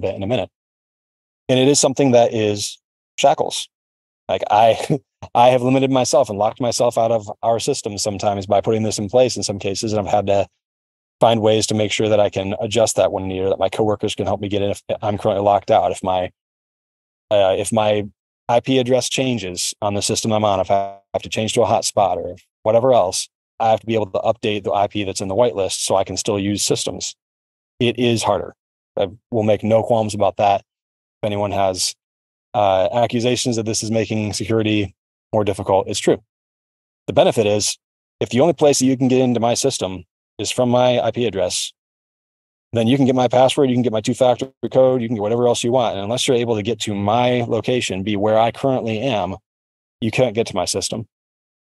bit in a minute. And it is something that is shackles. Like I I have limited myself and locked myself out of our system sometimes by putting this in place in some cases. And I've had to find ways to make sure that I can adjust that when needed, that my coworkers can help me get in if I'm currently locked out. If my uh, if my IP address changes on the system I'm on, if I have to change to a hotspot or whatever else, I have to be able to update the IP that's in the whitelist so I can still use systems. It is harder. I will make no qualms about that. If anyone has uh, accusations that this is making security more difficult, it's true. The benefit is if the only place that you can get into my system is from my IP address, then you can get my password, you can get my two factor code, you can get whatever else you want. And unless you're able to get to my location, be where I currently am, you can't get to my system.